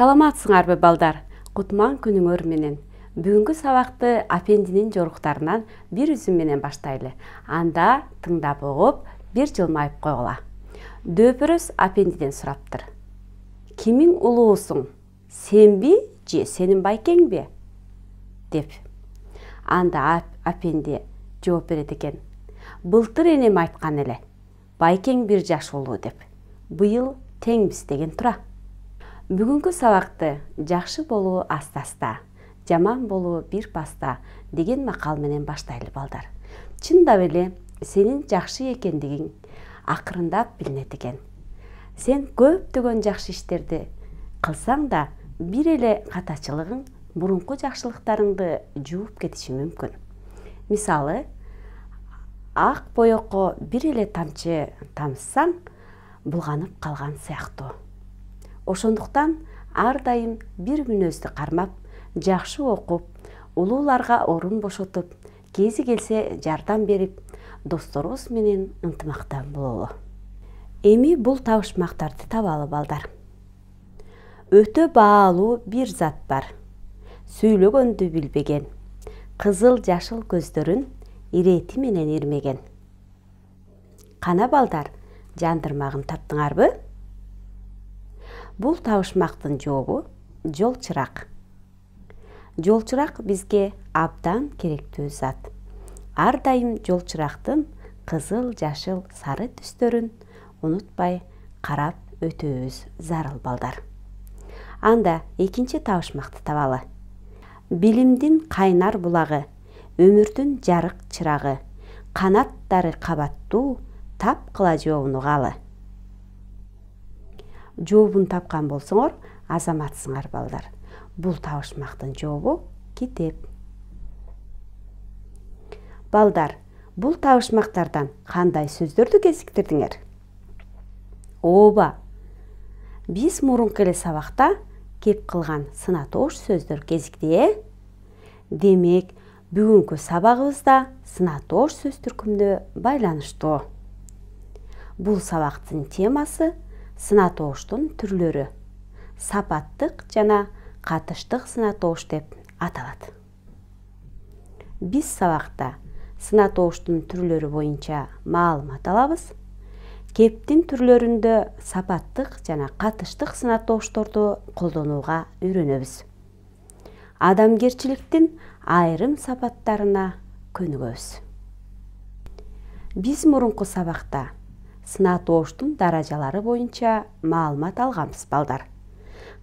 саламатсыңарбы балдар? Кутман күнүңөр менен. Бүгүнкү сабакты апендинин жоруктарынан бир үзүм менен баштайлы. Анда тыңдап угуп бир жылмайып койгула дөпөрөс апендиден сураптыр кимиң улуусуң сенби же сенин байкеңби деп. Анда апенди жооп берет экен былтыр энем айткан эле байкең бир жаш улуу деп. Быйыл теңбиз деген тура бүгүнкү сабакты жакшы болуу аста аста жаман болуу бир паста деген макал менен баштайлы балдар. Чындап эле сенин жакшы экендигиң акырындап билинет экен сен көптөгөн жакшы иштерди кылсаң да бир эле катачылыгың мурунку жакшылыктарыңды жууп кетиши мүмкүн мисалы ак боекко бир эле тамчы тамызсаң булганып калган сыяктуу ошондуктан ар дайым бир мүнөздү кармап жакшы окуп улууларга орун бошотуп кези келсе жардам берип досторубуз менен ынтымакта бололу. Эми бул табышмактарды табалы балдар өтө баалуу бир зат бар. Сүйлөгөндү билбеген кызыл жашыл көздөрүн ирети менен ирмеген. Кана балдар жандырмагын таптыңарбы? Бул табышмактын жообу жол чырак жол чырак бизге абдан керектүү зат. Ар дайым жол чырактын кызыл жашыл сары түстөрүн унутпай карап өтүүбүз зарыл балдар. Анда экинчи табышмакты табалы. Билимдин кайнар булагы өмүрдүн жарык чырагы канаттары кабаттуу тапкыла жообун угалы жообун тапкан болсоңор азаматсыңар балдар. Бул табышмактын жообу китеп. Балдар бул табышмактардан кандай сөздөрдү кезиктирдиңер? Ооба биз мурунку эле сабакта кеп кылган сына тоош сөздөр кезикти э? Демек бүгүнкү сабагыбыз да сына тоош сөз түркүмүнө байланыштуу. Бул сабактын темасы сына тооштун түрлөрү. Сапаттык жана катыштык сына тоош деп аталат. Биз сабакта сына тооштун түрлөрү боюнча маалымат алабыз. Кептин түрлөрүндө сапаттык жана катыштык сына тоошторду колдонууга үйрөнөбүз. Адамгерчиликтин айрым сапаттарына көнүгөбүз. Биз мурунку сабакта сына тооштун даражалары боюнча маалымат алганбыз балдар.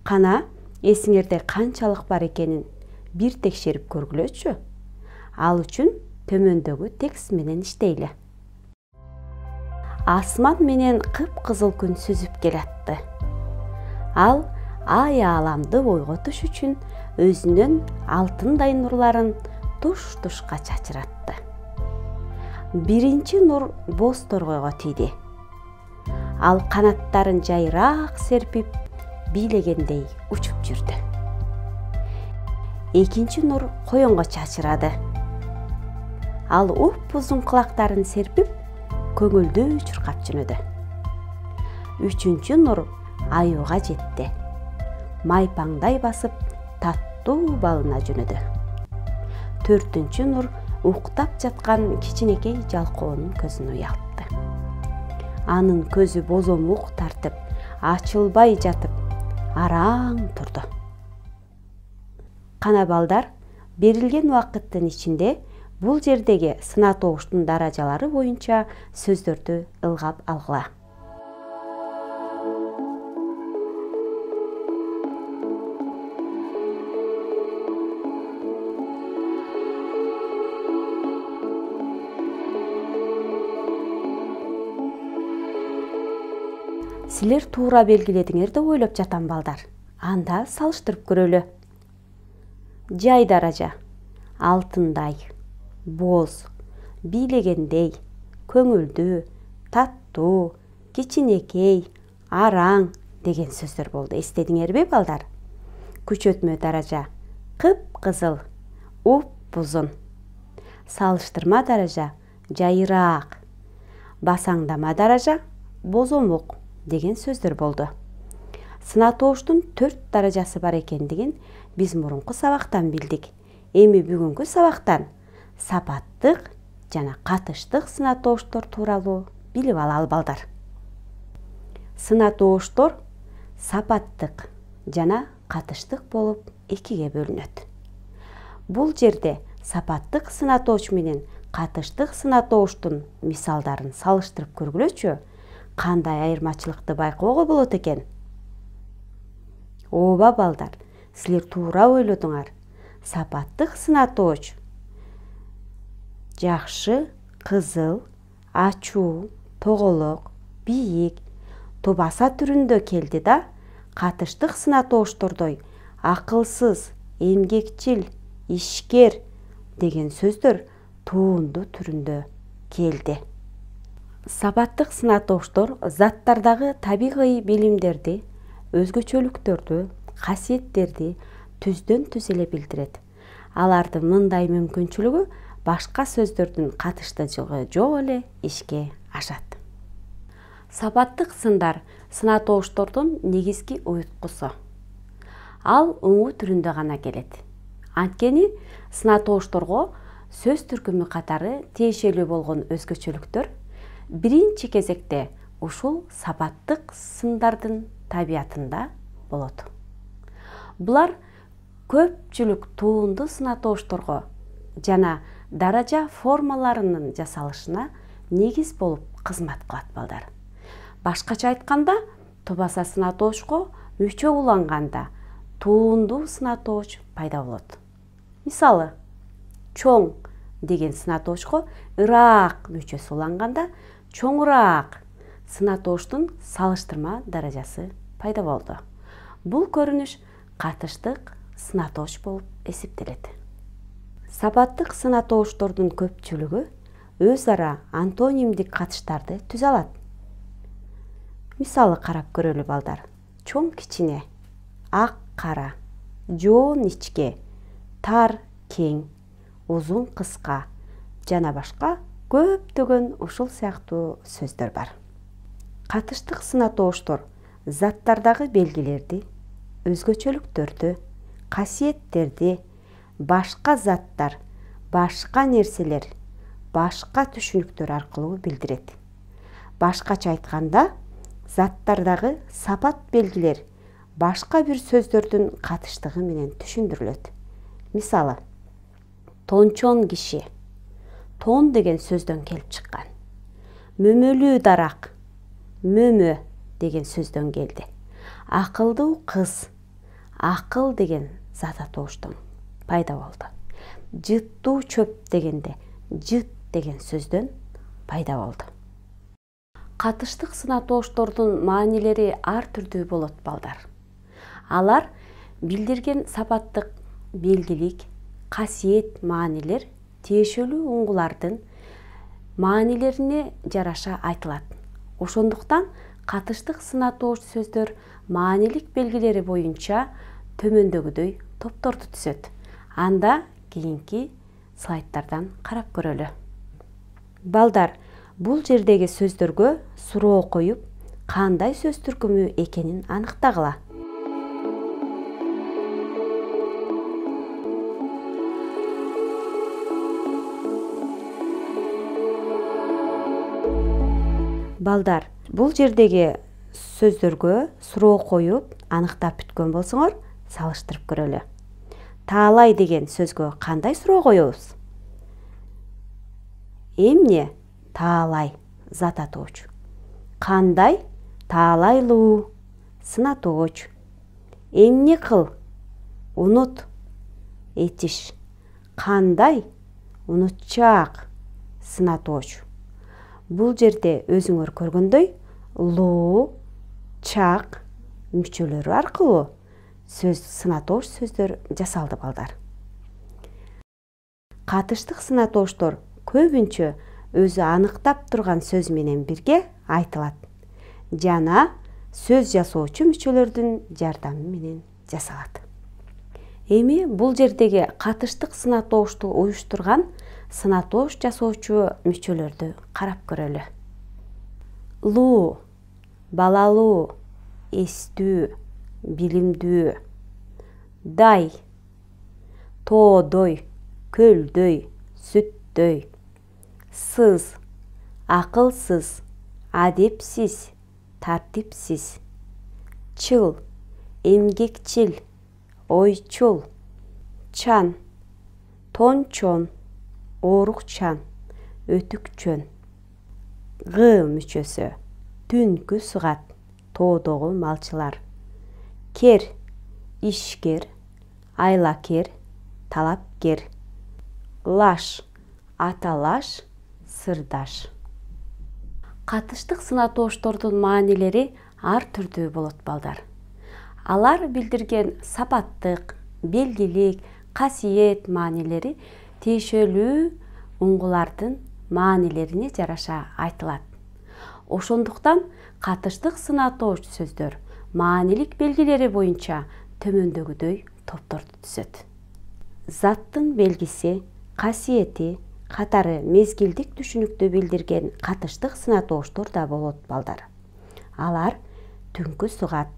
Кана эсиңерде канчалык бар экенин бир текшерип көргүлөчү ал үчүн төмөндөгү текст менен иштейли асман менен кыпкызыл күн сүзүп келатты. Ал ай ааламды ойготуш үчүн өзүнүн алтындай нурларын туш тушка чачыратты. Биринчи нур боз торгойго тийди ал канаттарын жайыраак серпип бийлегендей учуп жүрдү экинчи нур коёнго чачырады ал упузун кылактарын серпип көңүлдүү чуркап жөнөдү үчүнчү нур аюуга жетти майпаңдай басып таттуу балына жөнөдү төртүнчү нур уктап жаткан кичинекей жалкоонун көзүн уялтты анын көзү бозомук тартып ачылбай жатып араң турду. Кана балдар берилген убакыттын ичинде бул жердеги сына тооштун даражалары боюнча сөздөрдү ылгап алгыла силер туура белгиледиңер деп ойлоп жатам балдар. Анда салыштырып көрөлү жай даража алтындай боз бийлегендей көңүлдүү таттуу кичинекей араң деген сөздөр болду эстедиңерби балдар? Күчөтмө даража кыпкызыл уп узун салыштырма даража жайыраак басаңдама даража бозомук деген сөздөр болду. Сынатооштун төрт даражасы бар экендигин биз мурунку сабактан билдик. Эми бүгүнкү сабактан сапаттык жана катыштык сынатооштор тууралуу билип алалы балдар сынатооштор сапаттык жана катыштык болуп экиге бөлүнөт. Бул жерде сапаттык сынатооч менен катыштык сынатооштун мисалдарын салыштырып көргүлөчү кандай айырмачылыкты байкоого болот экен? Ооба балдар силер туура ойлодуңар. Сапаттык сынатооч. Жакшы кызыл ачуу тоголок бийик тубаса түрүндө келди да катыштык сынатооштордой акылсыз эмгекчил ишкер деген сөздөр туунду түрүндө келди сапаттык сынатооштор заттардагы табигый билимдерди өзгөчөлүктөрдү касиеттерди түздөн түз эле билдирет. Алардын мындай мүмкүнчүлүгү башка сөздөрдүн катыштыгы жок эле ишке ашат. Сапаттык сындар сынатооштордун негизги уюткусу. Ал уңуу түрүндө гана келет. Анткени сынатоошторго сөз түркүмү катары тиешелүү болгон өзгөчөлүктөр биринчи кезекте ушул сапаттык сындардын табиятында болот. Булар көпчүлүк туунду сынатоошторго жана даража формаларынын жасалышына негиз болуп кызмат кылат балдар. Башкача айтканда тубаса сынатоочко мүчө уланганда туунду сынатооч пайда болот. Мисалы чоң деген сынатоочко ыраак мүчөсү уланганда чоңураак сынатооштун салыштырма даражасы пайда болду. Бул көрүнүш катыштык сынатооч болуп эсептелет. Сапаттык сынатооштордун көпчүлүгү өз ара антонимдик катыштарды түзө алат. Мисалы карап көрөлү балдар. Чоң кичине ак кара жоон ичке тар кең узун кыска жана башка көптөгөн ушул сыяктуу сөздөр бар. Катыштык сынатооштор заттардагы белгилерди өзгөчөлүктөрдү касиеттерди башка заттар башка нерселер башка түшүнүктөр аркылуу билдирет. Башкача айтканда заттардагы сапат белгилер башка бир сөздөрдүн катыштыгы менен түшүндүрүлөт. Мисалы тончон киши тон деген сөздөн келип чыккан. Мөмөлүү дарак мөмө деген сөздөн келди. Акылдуу кыз акыл деген зат атооштон пайда болду. Жыттуу чөп дегенде жыт деген сөздөн пайда болду. Катыштык сынатооштордун маанилери ар түрдүү болот балдар. Алар билдирген сапаттык белгилик касиет маанилер тиешелүү уңгулардын маанилерине жараша айтылат. Ошондуктан катыштык сынатооч сөздөр маанилик белгилери боюнча төмөндөгүдөй топторду түзөт. Анда кийинки слайдтардан карап көрөлү. Балдар бул жердеги сөздөргө суроо коюп кандай сөз түркүмү экенин аныктагыла. Балдар. Бул жердеги сөздөргө суроо коюп аныктап бүткөн болсоңор салыштырып көрөлү. Таалай деген сөзгө кандай суроо коебуз эмне таалай зат атооч кандай таалайлуу сынатооч. Эмне кыл унут. Этиш. Кандай унутчаак сынатооч бул жерде өзүңөр көргөндөй луу чак мүчөлөрү аркылуу сөз сынатоош сөздөр жасалды балдар. Катыштык сынатооштор көбүнчө өзү аныктап турган сөз менен бирге айтылат жана сөз жасоочу мүчөлөрдүн жардамы менен жасалат. Эми бул жердеги катыштык сынатоошту уюштурган сынатоош жасоочу мүчөлөрдү карап көрөлү. Луу балалуу эстүү билимдүү дай тоодой көлдөй сүттөй сыз акылсыз адепсиз тартипсиз чыл эмгекчил ойчул чан тончон оорукчан өтүкчөн. Г мүчөсү түнкү сугат тоодогу малчылар. Кер ишкер айлакер талапкер. Лаш аталаш сырдаш. Катыштык сынатооштордун маанилери ар түрдүү болот балдар. Алар билдирген сапаттык белгилик касиет маанилери тиешелүү уңгулардын маанилерине жараша айтылат. Ошондуктан катыштык сынатооч сөздөр маанилик белгилери боюнча төмөндөгүдөй топторду түзөт. Заттын белгиси касиети катары мезгилдик түшүнүктү билдирген катыштык сынатооштор да болот балдар. Алар түнкү сугат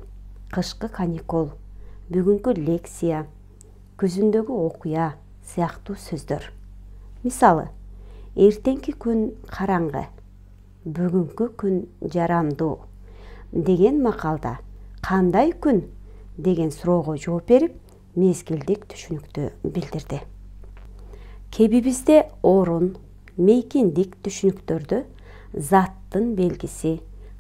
кышкы каникул бүгүнкү лекция көзүндөгү окуя сыяктуу сөздөр. Мисалы эртеңки күн караңгы бүгүнкү күн жарандуу деген макалда кандай күн? деген суроого жооп берип мезгилдик түшүнүктү билдирди. Кебибизде орун мейкиндик түшүнүктөрдү заттын белгиси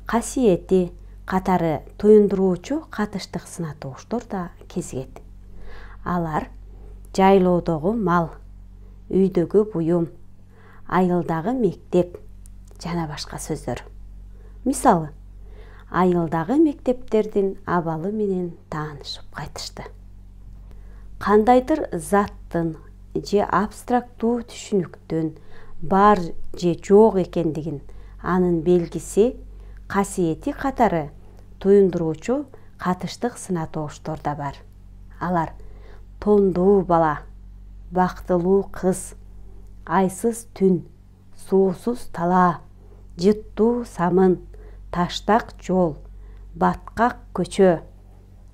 касиети катары туюндуруучу катыштык сынатооштор да кезигет. Алар жайлоодогу мал үйдөгү буюм айылдагы мектеп жана башка сөздөр. Мисалы айылдагы мектептердин абалы менен таанышып кайтышты. Кандайдыр заттын же абстрактуу түшүнүктүн бар же жок экендигин анын белгиси касиети катары туюндуруучу катыштык сынатооштор да бар. Алар тондуу бала бактылуу кыз айсыз түн суусуз талаа жыттуу самын таштак жол баткак көчө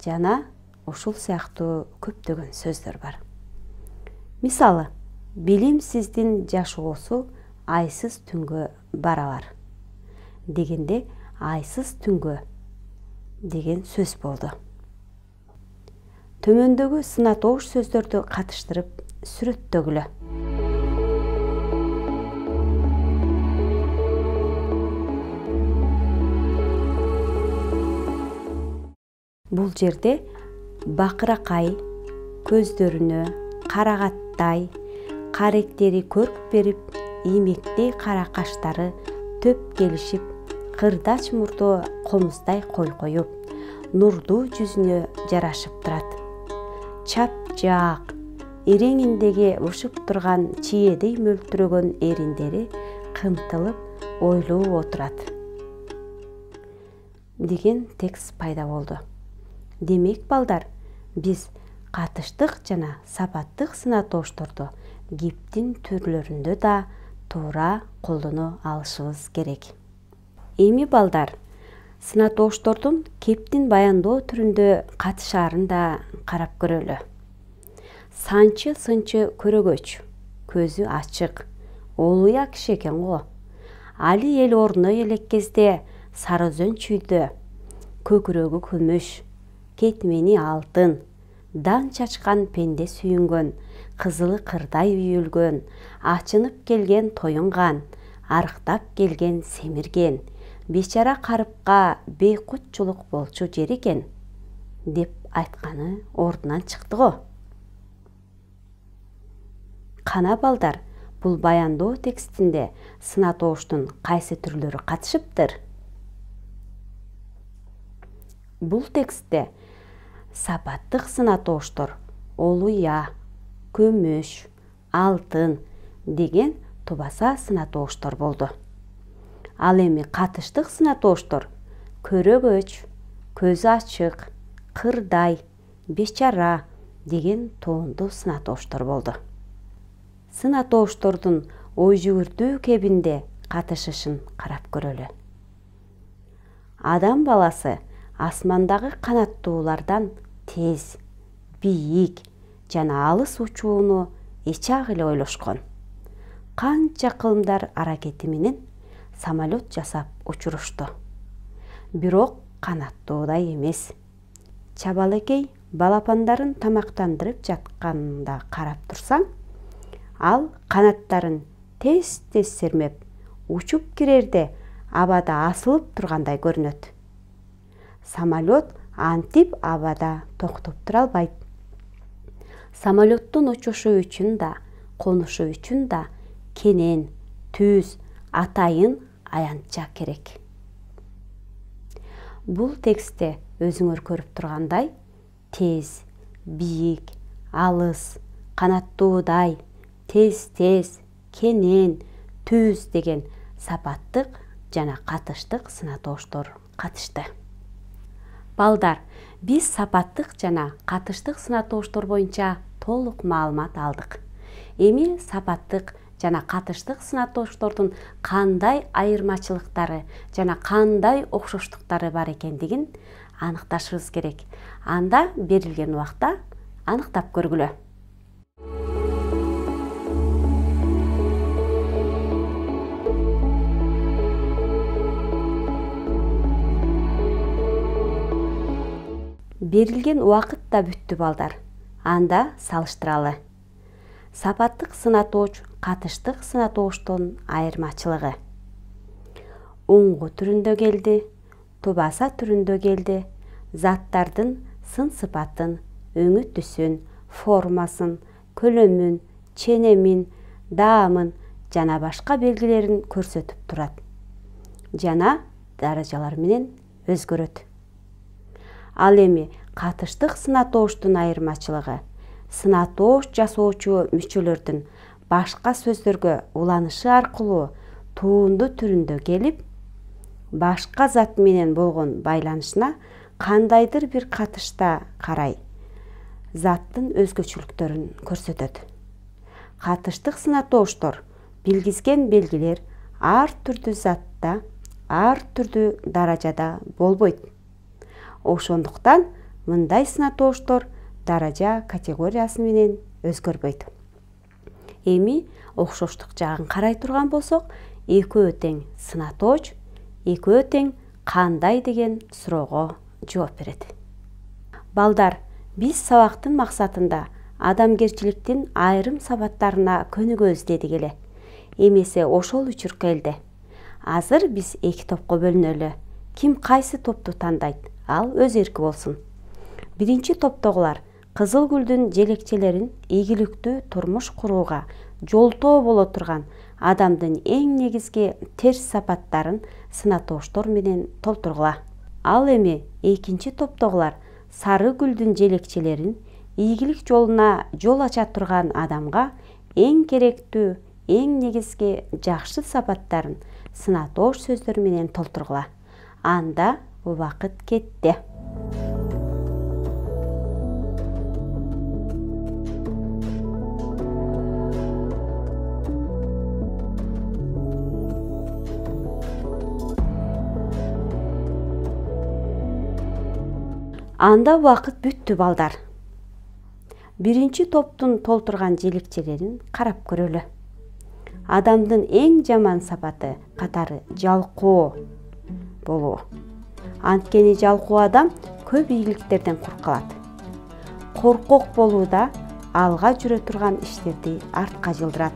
жана ушул сыяктуу көптөгөн сөздөр бар. Мисалы билимсиздин жашоосу айсыз түнгө барабар дегенде айсыз түнгө деген сөз болду төмөндөгү сынатоош сөздөрдү катыштырып сүрөттөгүлө. Бул жерде бакыракай көздөрүнө карагаттай каректери көрк берип иймектей кара каштары төп келишип кырдач мурду комуздай кой коюп нурдуу жүзүнө жарашып турат чапжаак иреңиндеги ушуп турган чиедей мөлтүрөгөн эриндери кымтылып ойлоп отурат. Деген текст пайда болду. Демек балдар биз катыштык жана сапаттык сынатоошторду киптин түрлөрүндө да туура колдоно алышыбыз керек. Эми балдар сынатооштордун кептин баяндоо түрүндө катышаарын да карап көрөлү санчы сынчы көрөгөч көзү ачык олуя киши экен го али эл ордуна элек кезде сары өзөн чүйдө көкүрөгү күмүш кетмени алтын. Дан чачкан пенде сүйүнгөн кызылы кырдай үйүлгөн ачынып келген тоюнган арыктап келген семирген бечара карыпка бейкутчулук болчу жер экен деп айтканы ордунан чыкты го кана балдар бул баяндоо текстинде сынатооштун кайсы түрлөрү катышыптыр? Бул текстте сапаттык сынатооштор олуя күмүш алтын деген тубаса сынатооштор болду ал эми катыштык сынатооштор көрөгөч көзү ачык кырдай бечара деген тоондуу сынатооштор болду. Сынатооштордун ой жүгүртүү кебинде катышышын карап көрөлү. Адам баласы асмандагы канат канаттуулардан тез бийик жана алыс учууну эчак эле ойлошкон. Канча кылымдар аракети менен самолет жасап учурушту бирок канаттуудай эмес. Чабалакей балапандарын тамактандырып жатканда карап турсаң ал канаттарын тез тез сермеп учуп кирерде абада асылып тургандай көрүнөт. Самолет антип абада токтоп тура албайт. Самолеттун учушу үчүн да конушу үчүн да кенен түз атайын аянтча керек. Бул текстте өзүңөр көрүп тургандай тез бийик алыс канаттуудай тез тез кенен түз деген сапаттык жана катыштык сынатооштор катышты. Балдар биз сапаттык жана катыштык сынатооштор боюнча толук маалымат алдык. Эми сапаттык жана катыштык сынатооштордун кандай айырмачылыктары жана кандай окшоштуктары бар экендигин аныкташыбыз керек. Анда берилген убакта аныктап көргүлө. Берилген убакыт да бүттү балдар. Анда салыштыралы. Сапаттык сынатооч катыштык сынатооштон айырмачылыгы. Уңгу түрүндө келди тубаса түрүндө келди заттардын сын сыпатын өңү түсүн формасын көлөмүн ченемин даамын жана башка белгилерин көрсөтүп турат. Жана даражалар менен өзгөрөт. Ал эми катыштык сынатооштун айырмачылыгы сынатоош жасоочу мүчөлөрдүн башка сөздөргө уланышы аркылуу туунду түрүндө келип башка зат менен болгон байланышына кандайдыр бир катышта карай. Заттын өзгөчөлүктөрүн көрсөтөт. Катыштык сынатооштор билгизген белгилер ар түрдүү затта ар түрдүү даражада болбойт. Ошондуктан мындай сынатооштор даража категориясы менен өзгөрбөйт. Эми окшоштук жагын карай турган болсок экөө тең сынатооч экөө тең кандай деген суроого жооп берет. Балдар биз сабактын максатында адамгерчиликтин айрым сабаттарына көнүгөбүз дедик эле. Эмесе ошол учур келди азыр биз эки топко бөлүнөлү. Ким кайсы топту тандайт ал өз эрки болсун. Биринчи топтогулар кызыл гүлдүн желекчелерин ийгиликтүү турмуш курууга жолтоо боло турган адамдын эң негизги терс сапаттарын сынатооштор менен толтургула ал эми экинчи топтогулар сары гүлдүн желекчелерин ийгилик жолуна жол ача турган адамга эң керектүү эң негизги жакшы сапаттарын сынатоош сөздөр менен толтургула анда убакыт кетти анда убакыт бүттү балдар. Биринчи топтун толтурган желекчелерин карап көрөлү. Адамдын эң жаман сапаты катары жалкоо болуу. Анткени жалкоо адам көп ийгиликтерден кур калат коркок болууда алга жүрө турган иштерди артка жылдырат.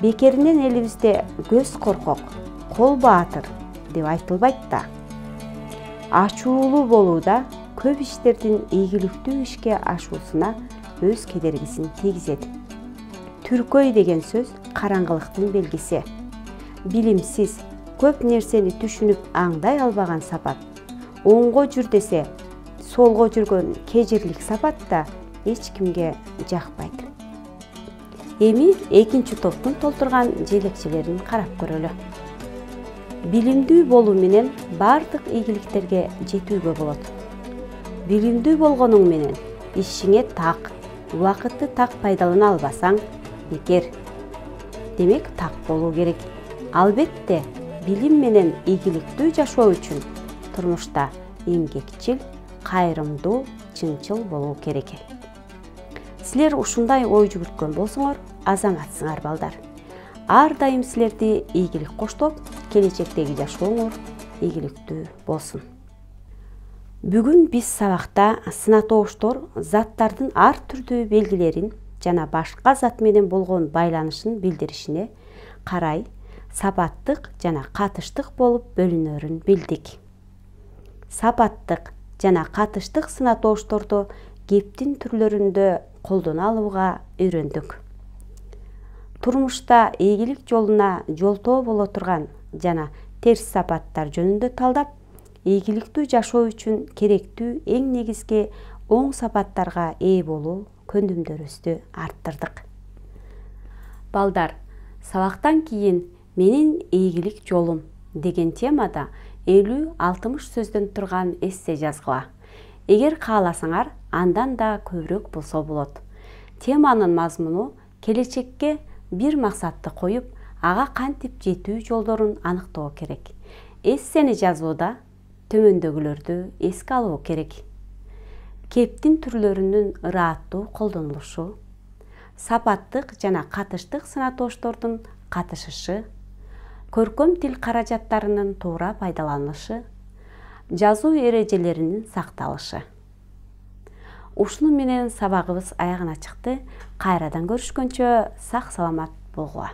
Бекеринен элибизде көз коркок кол баатыр деп айтылбайт да. Ачуулуу болууда көп іштердің игілікті ішке ашуысына өз кедергісін тегізеді. түркөй деген сөз қаранғылықтың белгісі Білімсіз көп нерсені түшініп аңдай албаған сапат оңго жүр десе солго жүрген кежірлік сапат та ешкімге жақпайды Емі екінші топтың толтырған желекшелерін қарап көрілі. Білімді болуу менен игіліктерге ийгиликтерге жетүүгө болот билимдүү болгонуң менен ишиңе так убакытты так пайдалана албасаң бекер. Демек так болуу керек. Албетте билим менен ийгиликтүү жашоо үчүн турмушта эмгекчил кайрымдуу чынчыл болуу керек силер ушундай ой жүгүрткөн болсоңор азаматсыңар балдар. Ар дайым силерди ийгилик коштоп келечектеги жашооңор ийгиликтүү болсун бүгүн биз сабакта сынатооштор заттардын ар түрдүү белгилерин жана башка зат менен байланышын билдиришине карай сапаттык жана катыштык болуп бөлүнөрүн билдик сапаттык жана катыштык сынатоошторду кептин түрлөрүндө колдоно алууга үйрөндүк турмушта ийгилик жолуна жолтоо боло турган жана терс сапаттар жөнүндө талдап ийгиликтүү жашоо үчүн керектүү эң негизги оң сапаттарга ээ болуу көндүмдөрүбүздү арттырдык. Балдар сабактан кийин менин ийгилик жолум деген темада элүү алтымыш сөздөн турган эссе жазгыла. Эгер кааласаңар андан да көбүрөөк болсо болот. Теманын мазмуну келечекке бир максатты коюп ага кантип жетүү жолдорун аныктоо керек. Эссени жазууда төмөндөгүлөрдү эске алуу керек. Кептин түрлөрүнүн ырааттуу колдонулушу сапаттык жана катыштык сынатооштордун катышышы көркөм тил каражаттарынын туура пайдаланышы жазуу эрежелеринин сакталышы. Ушуну менен сабагыбыз аягына чыкты. Кайрадан көрүшкөнчө сак саламат болгула